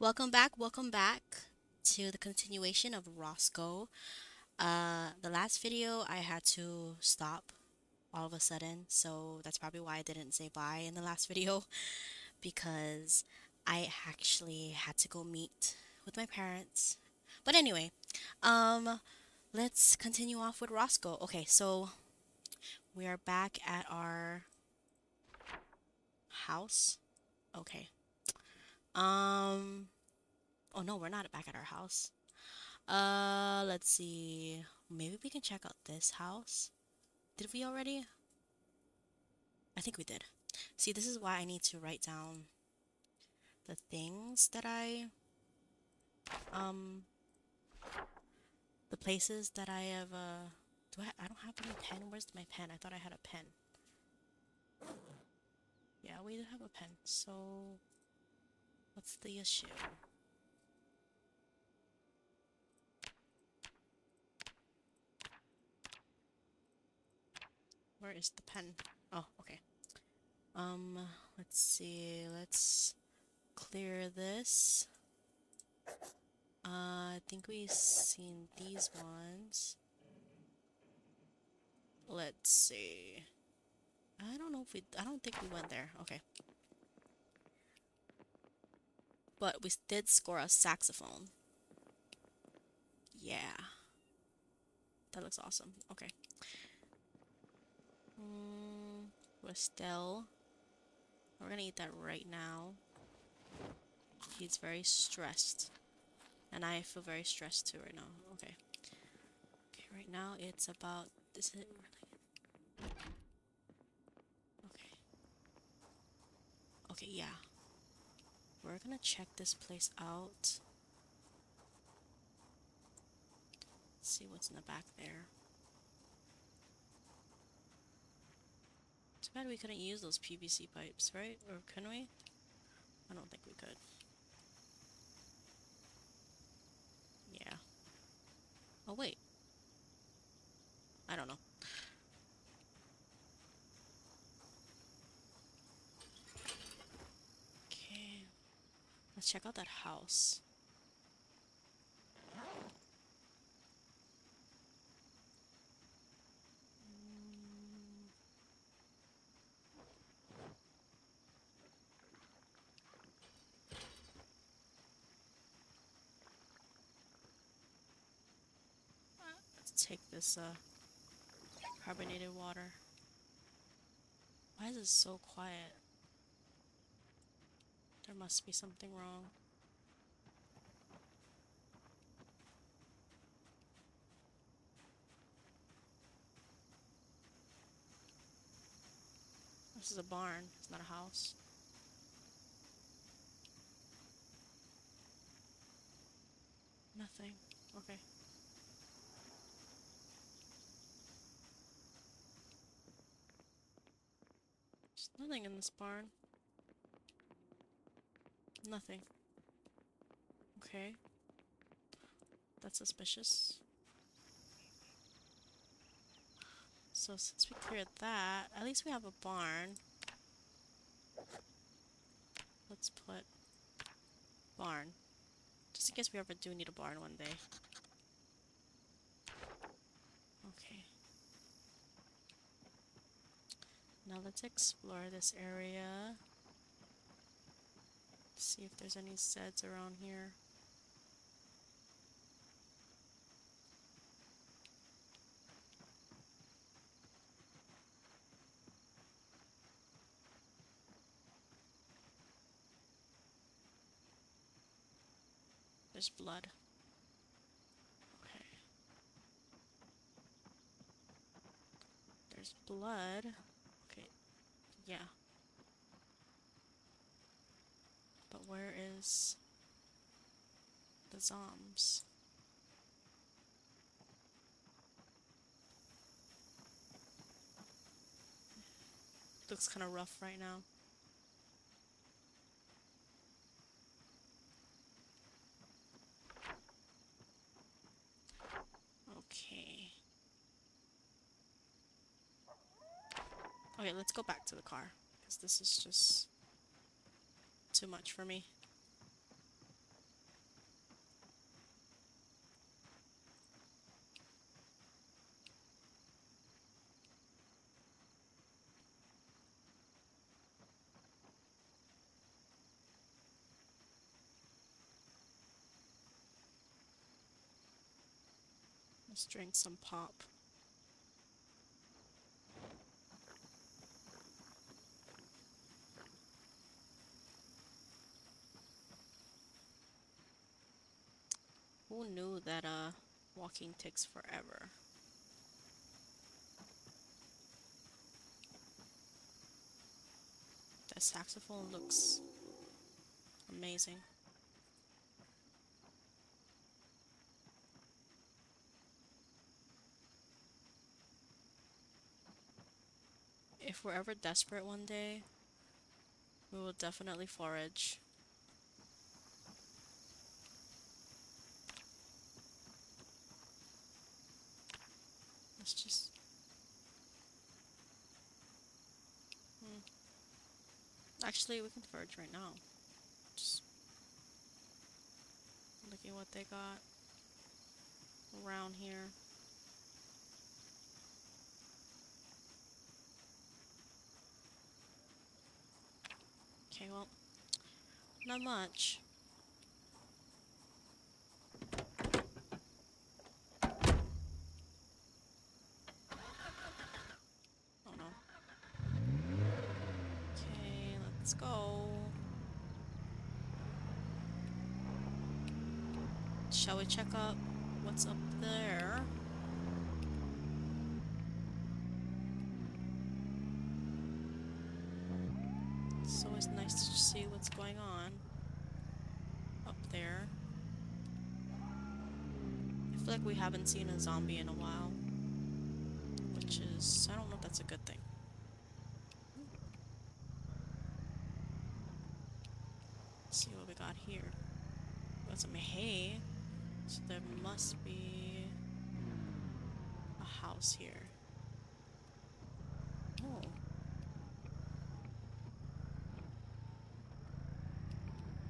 Welcome back, welcome back to the continuation of Roscoe. Uh, the last video I had to stop all of a sudden, so that's probably why I didn't say bye in the last video because I actually had to go meet with my parents. But anyway, um, let's continue off with Roscoe. Okay, so we are back at our house. Okay. Um, oh no, we're not back at our house. Uh, let's see. Maybe we can check out this house. Did we already? I think we did. See, this is why I need to write down the things that I, um, the places that I have, uh, do I, I don't have any pen. Where's my pen? I thought I had a pen. Yeah, we do have a pen. So, what's the issue? Where is the pen? Oh, okay. Um, let's see. Let's clear this. Uh, I think we've seen these ones. Let's see. I don't know if we... I don't think we went there. Okay. But we did score a saxophone. Yeah. That looks awesome. Okay. Mm, we're. We're gonna eat that right now. He's very stressed. And I feel very stressed too right now. Okay. Okay, right now it's about. Is it really? Okay. Okay, yeah. We're gonna check this place out. see what's in the back there. Too bad we couldn't use those PVC pipes, right? Or can we? I don't think we could. Yeah. Oh, wait. I don't know. Okay. Let's check out that house. Take this uh, carbonated water. Why is it so quiet? There must be something wrong. This is a barn, it's not a house. Nothing. Okay. There's nothing in this barn. Nothing. Okay. That's suspicious. So since we cleared that, at least we have a barn. Let's put barn. Just in case we ever do need a barn one day. Okay. Now let's explore this area. See if there's any Zeds around here. There's blood. Okay. There's blood. Okay. Yeah. But where is the zombs? Looks kind of rough right now. Okay. Okay, let's go back to the car. Because this is just too much for me. Let's drink some pop. Who knew that uh walking takes forever? That saxophone looks amazing. If we're ever desperate one day, we will definitely forage. Let's just... Hmm. Actually, we can forage right now. Just looking what they got around here. Okay, well, not much. Oh no. Okay, let's go. Shall we check out what's up there? It's always nice to see what's going on up there. I feel like we haven't seen a zombie in a while. Which is, I don't know if that's a good thing. Let's see what we got here. We got some hay. So there must be here. Oh.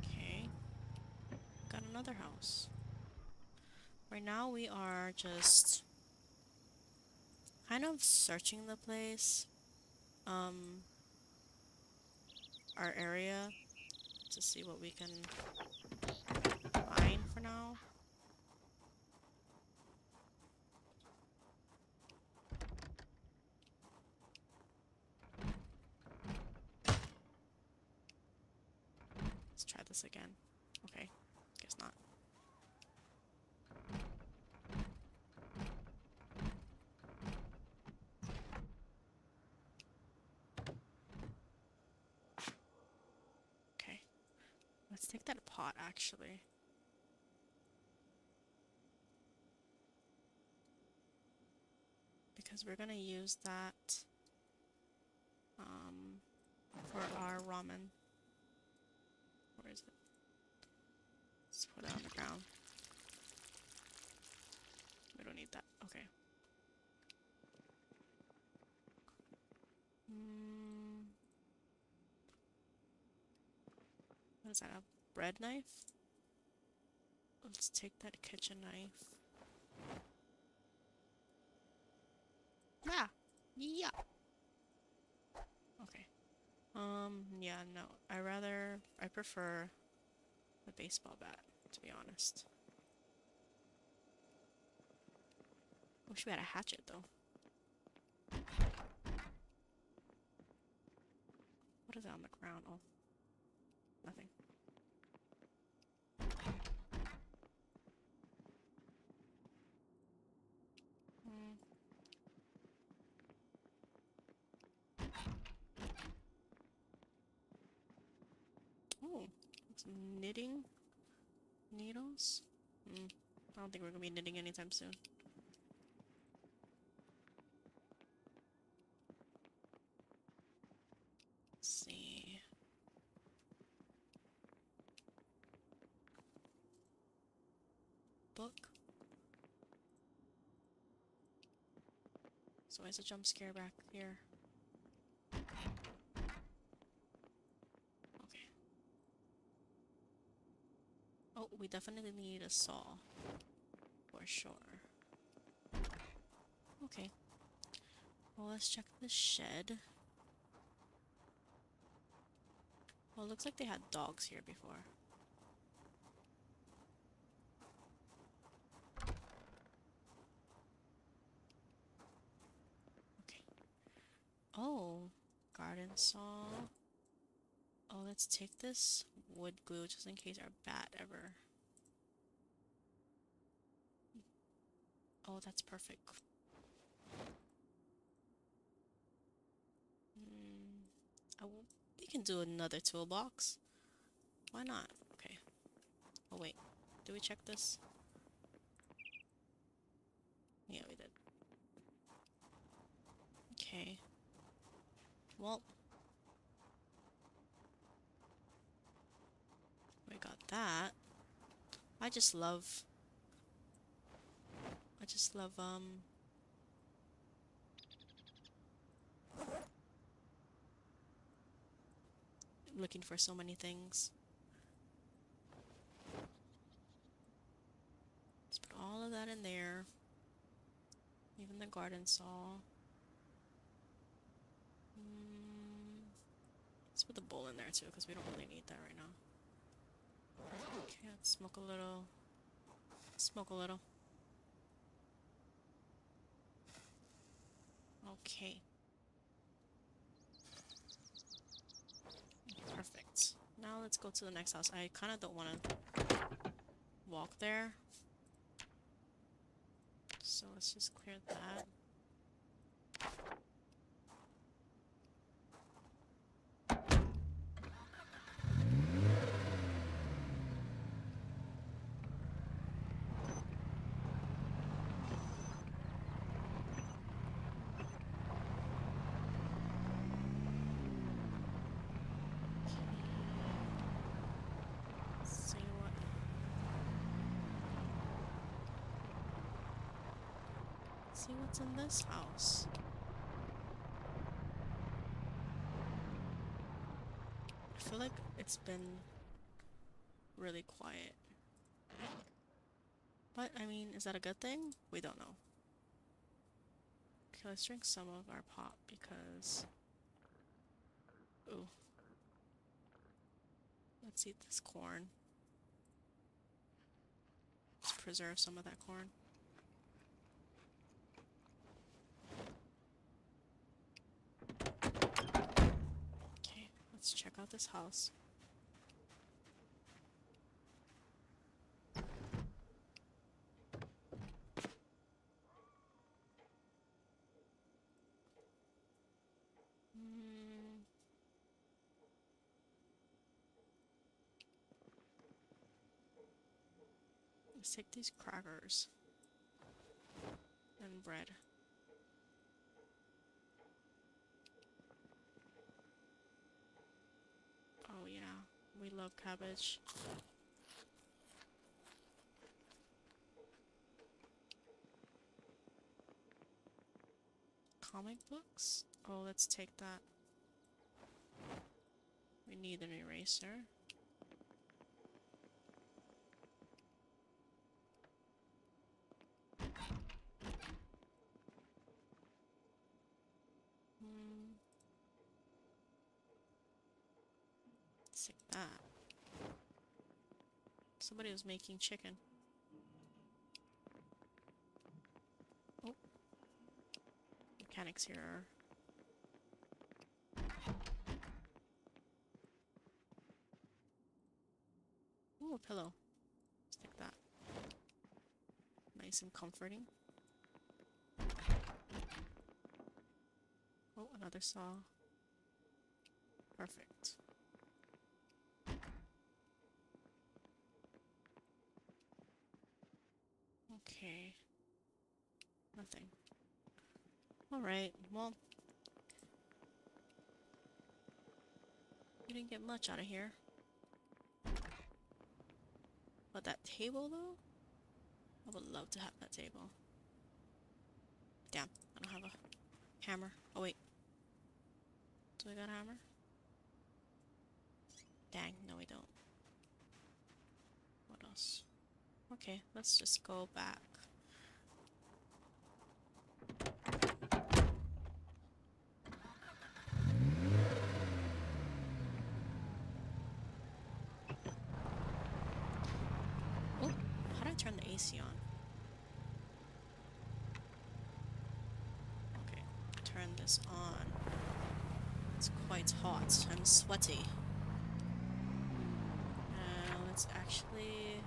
Okay. Got another house. Right now we are just kind of searching the place. Um our area to see what we can find for now. Let's try this again. Okay, guess not. Okay, let's take that pot actually. Because we're gonna use that um, for our ramen. Where is it? Let's put it on the ground. We don't need that. Okay. Mm. What is that? A bread knife? Let's take that kitchen knife. Yeah. Yeah. Um, yeah, no. I rather, I prefer the baseball bat, to be honest. Wish we had a hatchet, though. What is that on the ground? Oh. Nothing. Hmm. Oh, some knitting needles. Hmm. I don't think we're gonna be knitting anytime soon. See. Book. So is a jump scare back here? we definitely need a saw. For sure. Okay. Well, let's check the shed. Well, looks like they had dogs here before. Okay. Oh, garden saw. Oh, let's take this wood glue just in case our bat ever Oh, that's perfect. Mm, I will, we can do another toolbox. Why not? Okay. Oh, wait. Do we check this? Yeah, we did. Okay. Well. We got that. I just love... Just love, um... Looking for so many things. Let's put all of that in there. Even the garden saw. Mm, let's put the bowl in there too, because we don't really need that right now. Okay, let's smoke a little. Smoke a little. Okay. Perfect. Now let's go to the next house. I kind of don't want to walk there. So let's just clear that. See what See what's in this house. I feel like it's been really quiet. But, I mean, is that a good thing? We don't know. Okay, let's drink some of our pop because... Ooh. Let's eat this corn. Let's preserve some of that corn. Okay, let's out this house. Mm. Let's take these crackers and bread. Oh yeah, we love cabbage. Comic books? Oh, let's take that. We need an eraser. Hmm. That. Somebody was making chicken. Oh. Mechanics here are Ooh, a pillow. Stick that. Nice and comforting. Oh, another saw. Perfect. Okay. Nothing. Alright, well. We didn't get much out of here. But that table, though? I would love to have that table. Damn, I don't have a hammer. Oh, wait. Do I got a hammer? Dang, no we don't. What else? Okay, let's just go back. Oh, how Okay, turn this on. It's quite hot. I'm sweaty. Uh, let's actually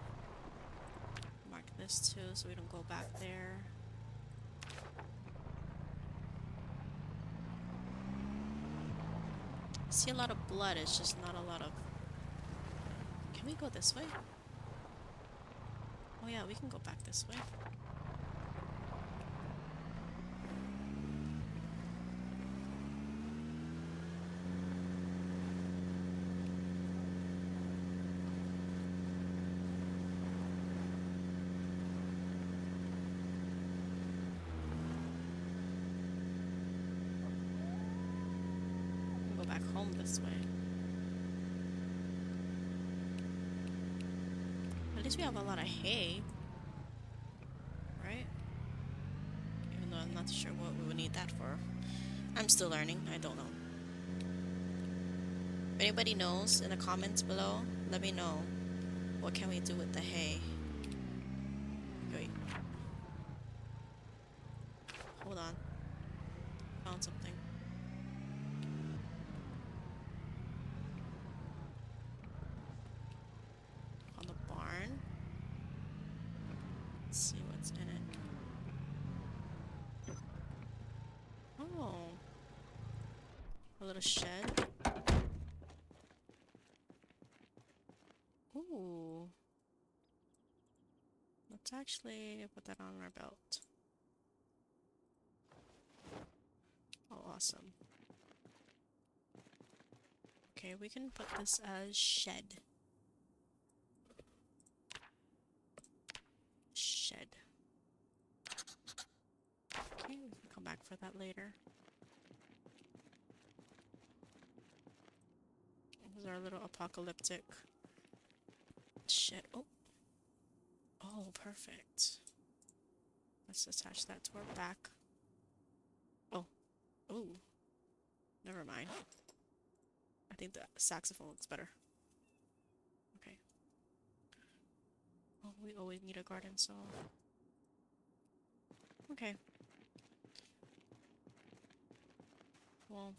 mark this too so we don't go back there. see a lot of blood, it's just not a lot of... Can we go this way? Oh yeah, we can go back this way. home this way. At we have a lot of hay. Right? Even though I'm not sure what we would need that for. I'm still learning. I don't know. If anybody knows in the comments below, let me know. What can we do with the hay? Wait. Hold on. Found something. little shed. Ooh. Let's actually put that on our belt. Oh, awesome. Okay, we can put this as shed. Shed. Okay, we can come back for that later. This is our little apocalyptic shit. Oh. Oh, perfect. Let's attach that to our back. Oh. Oh. Never mind. I think the saxophone looks better. Okay. Oh, we always need a garden, so... Okay. Well...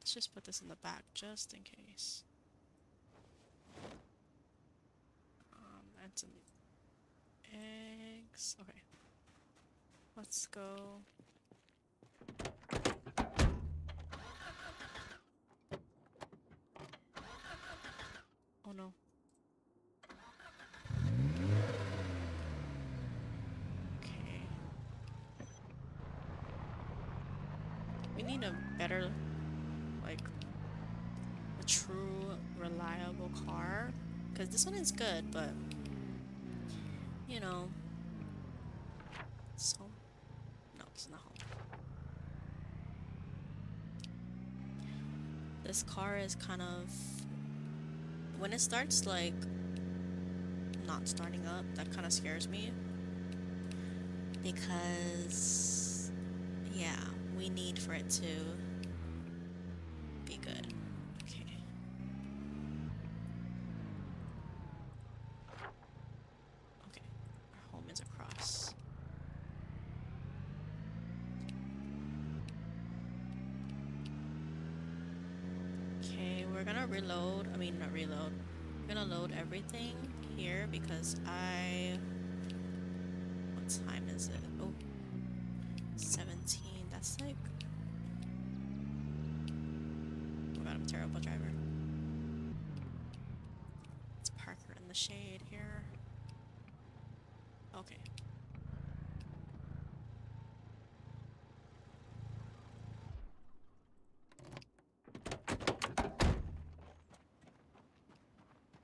Let's just put this in the back, just in case. Um, and some eggs. Okay. Let's go. Oh no. Okay. We need a better like, a true reliable car. Because this one is good, but... You know... Home? No, it's not home. This car is kind of... When it starts, like... Not starting up, that kind of scares me. Because... Yeah, we need for it to be good. reload, I mean not reload, I'm gonna load everything here because I, what time is it? Oh, 17, that's like, oh god, I'm a terrible driver. Let's park her in the shade here. Okay.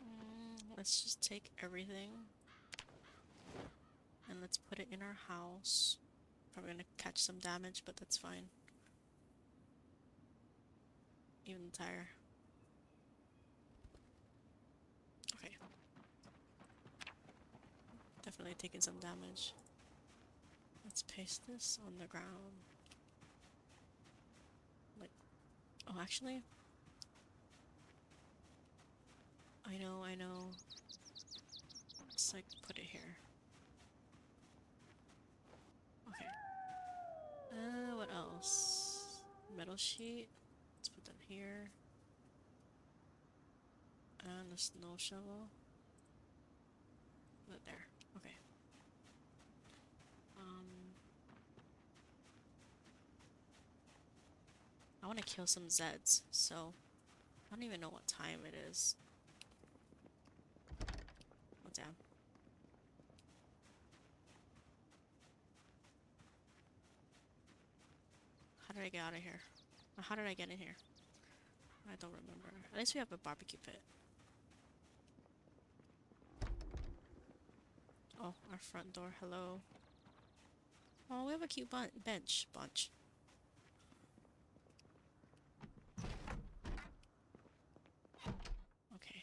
Mm, let's just take everything and let's put it in our house. Probably gonna catch some damage, but that's fine. Even the tire. Okay. Definitely taking some damage. Let's paste this on the ground. Like, oh actually, I know, I know. Let's like put it here. Okay. Uh, what else? Metal sheet. Let's put that here. And a snow shovel. Put there. Okay. Um. I want to kill some Zeds, so I don't even know what time it is. Oh damn. How did I get out of here? How did I get in here? I don't remember. At least we have a barbecue pit. Oh, our front door. Hello. Oh, we have a cute bun bench. Bunch. Okay.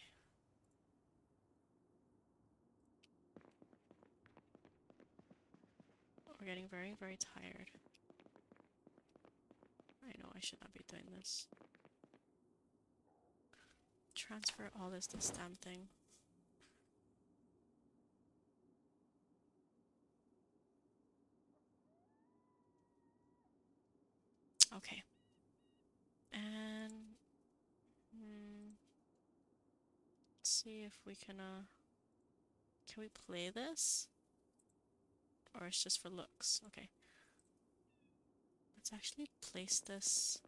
We're getting very, very tired. I know I should not be doing this. Transfer all this to stamp thing. Okay. And let's see if we can uh can we play this? Or it's just for looks. Okay. Let's actually place this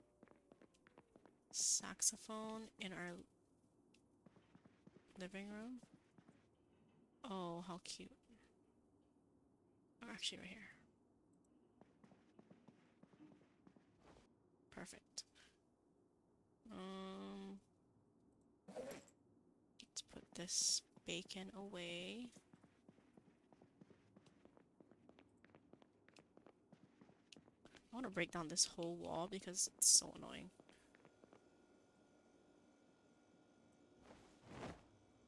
saxophone in our living room. Oh, how cute. Or actually right here. Perfect. Um, let's put this bacon away. I want to break down this whole wall because it's so annoying.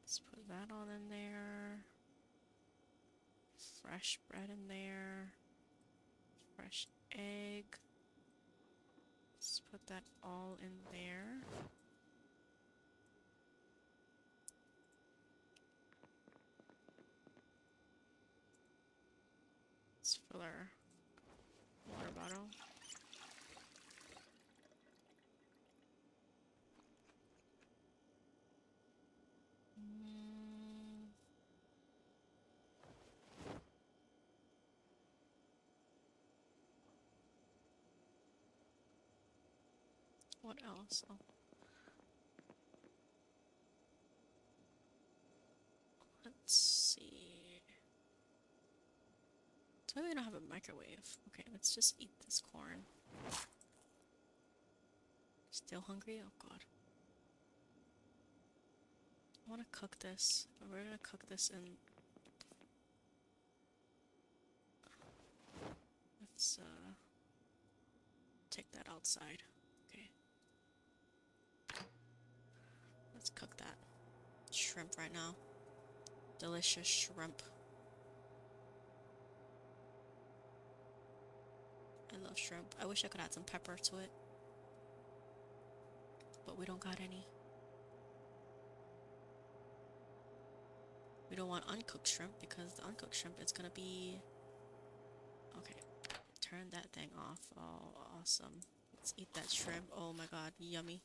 Let's put that all in there. Fresh bread in there. Fresh egg. Let's put that all in there. Let's fill our water bottle. Mm. What else? Oh. Let's see. So we don't have a microwave. Okay, let's just eat this corn. Still hungry? Oh god. I want to cook this. We're gonna cook this in. Let's uh take that outside. Okay. Let's cook that shrimp right now. Delicious shrimp. I love shrimp. I wish I could add some pepper to it. But we don't got any. We don't want uncooked shrimp because the uncooked shrimp is gonna be... Okay. Turn that thing off. Oh, awesome. Let's eat that shrimp. Oh my god, yummy.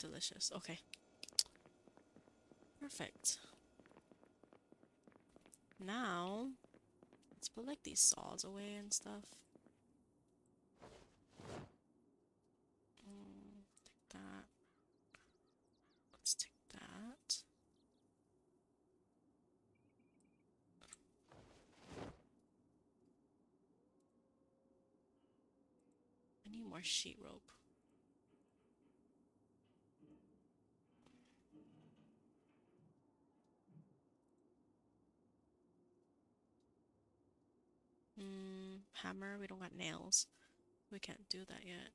Delicious. Okay. Perfect. Now, let's put like these saws away and stuff. Mm, take that. Let's take that. I need more sheet rope. Mm, hammer, we don't got nails. We can't do that yet.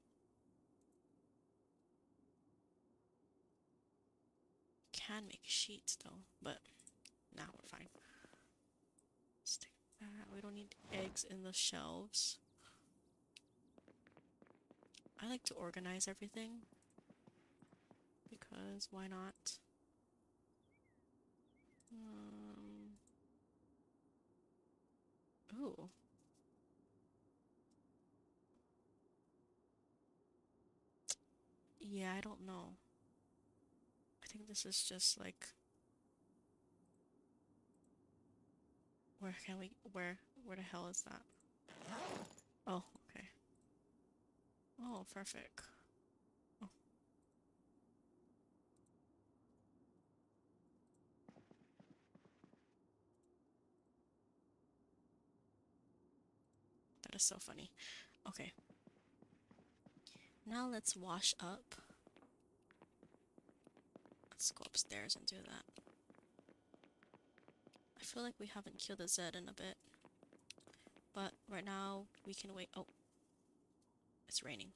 Can make sheets though, but now we're fine. Stick that. We don't need eggs in the shelves. I like to organize everything because why not? Um, ooh. Yeah, I don't know. I think this is just like where can we where where the hell is that? Oh, okay. Oh, perfect. Oh. That is so funny. Okay. Now let's wash up. Let's go upstairs and do that. I feel like we haven't killed a Zed in a bit. But right now, we can wait. Oh. It's raining.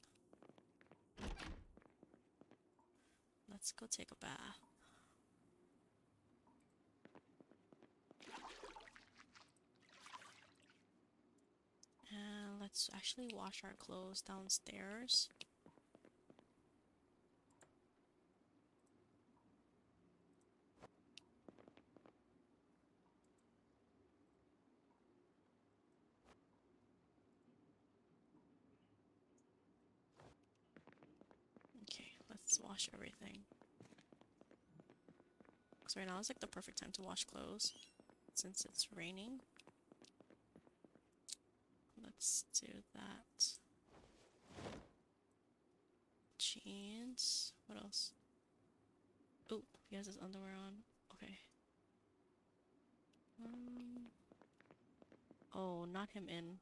Let's go take a bath. And let's actually wash our clothes downstairs. Okay, let's wash everything. Because right now is like the perfect time to wash clothes since it's raining. Let's do that. Jeans. What else? Oh, he has his underwear on. Okay. Um, oh, not him in.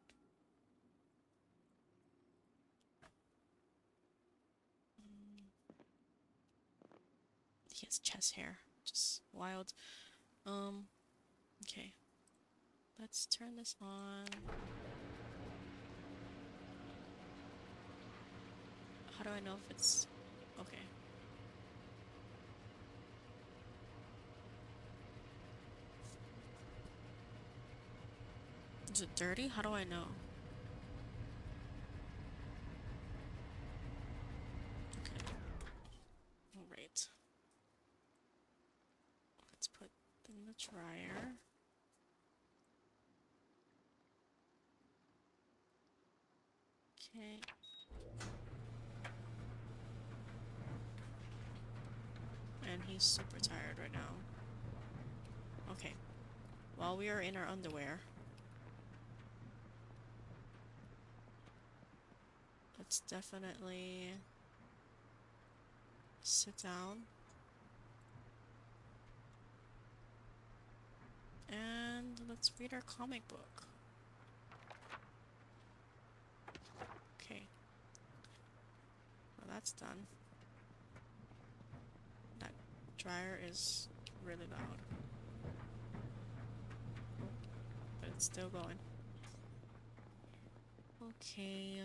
Mm. He chest hair. Just wild. Um, okay. Let's turn this on. How do I know if it's okay? Is it dirty? How do I know? Okay. Alright. Let's put in the dryer. Okay. And he's super tired right now. Okay. While we are in our underwear, let's definitely sit down and let's read our comic book. Okay. Well, that's done. Dryer is really loud. But it's still going. Okay.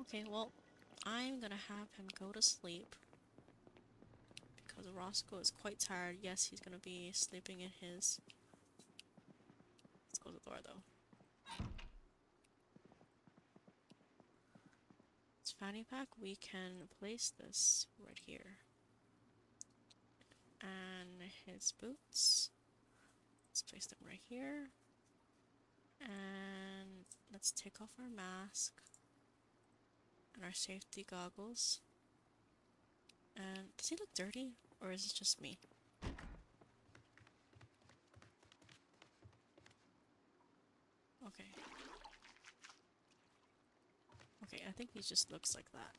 Okay, well, I'm gonna have him go to sleep. Because Roscoe is quite tired. Yes, he's gonna be sleeping in his... Let's close the door, though. It's fanny pack. We can place this right here. And his boots. Let's place them right here. And let's take off our mask and our safety goggles. And does he look dirty or is it just me? Okay. Okay, I think he just looks like that.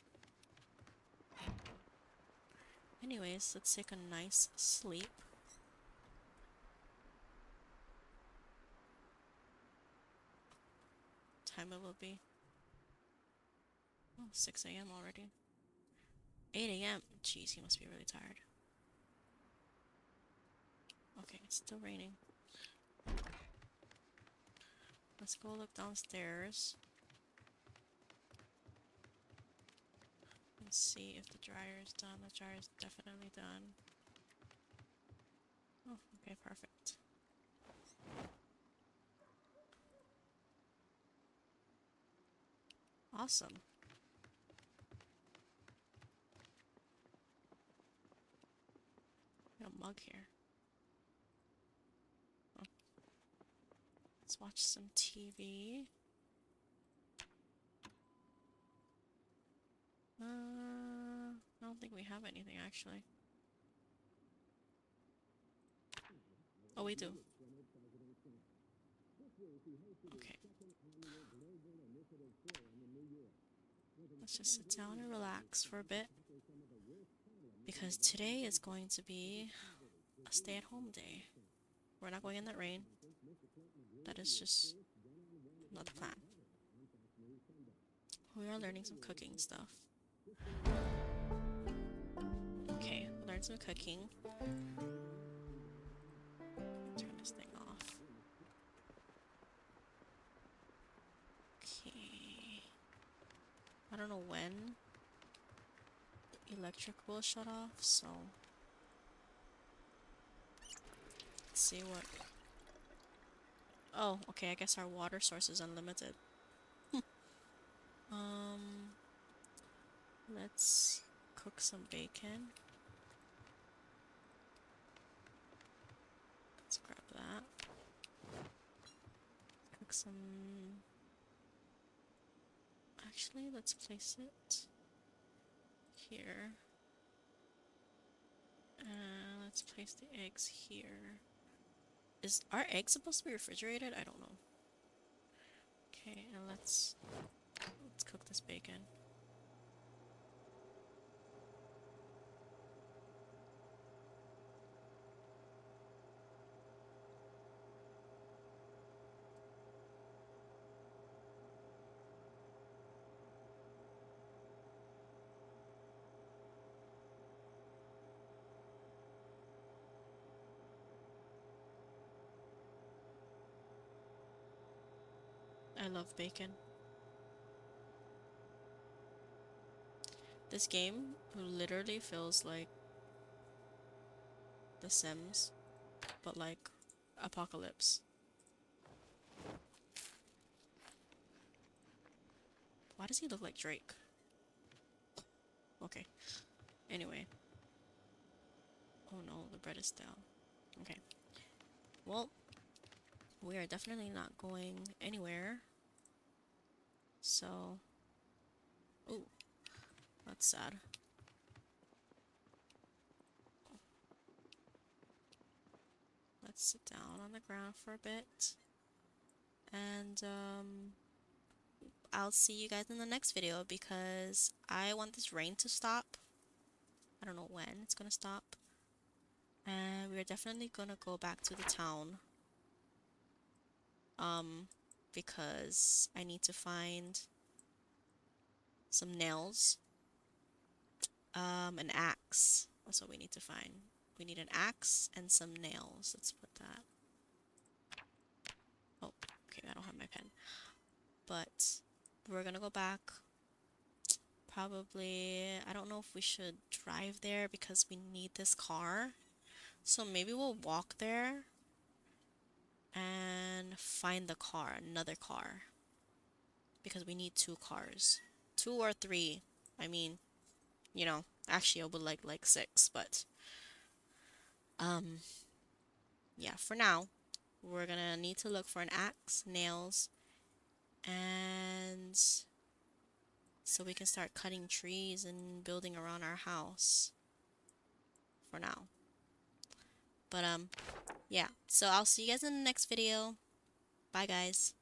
Anyways, let's take a nice sleep. Time it will be. Oh, 6 a.m. already. 8 a.m. Jeez, he must be really tired. Okay, it's still raining. Let's go look downstairs. And see if the dryer is done. The dryer is definitely done. Oh, okay, perfect. Awesome. Mug here. Let's watch some TV. Uh, I don't think we have anything actually. Oh, we do. Okay. Let's just sit down and relax for a bit. Because today is going to be a stay at home day. We're not going in that rain. That is just not the plan. We are learning some cooking stuff. Okay, learn some cooking. Turn this thing off. Okay. I don't know when the electric will shut off, so let's see what. Oh, okay, I guess our water source is unlimited. um, let's cook some bacon. Let's grab that. Cook some. Actually, let's place it here. Uh, let's place the eggs here. Is our egg supposed to be refrigerated? I don't know. Okay, and let's let's cook this bacon. I love bacon. This game literally feels like The Sims, but like Apocalypse. Why does he look like Drake? Okay. Anyway. Oh no, the bread is down. Okay. Well, we are definitely not going anywhere. So, oh, that's sad. Let's sit down on the ground for a bit. And, um, I'll see you guys in the next video because I want this rain to stop. I don't know when it's gonna stop. And we're definitely gonna go back to the town. Um, because I need to find some nails, um, an axe. That's what we need to find. We need an axe and some nails. Let's put that. Oh, okay, I don't have my pen. But we're gonna go back. Probably, I don't know if we should drive there because we need this car. So maybe we'll walk there and find the car, another car. Because we need two cars. Two or three. I mean, you know, actually I would like like six, but um yeah, for now, we're gonna need to look for an axe, nails, and so we can start cutting trees and building around our house for now. But um yeah, so I'll see you guys in the next video. Bye guys.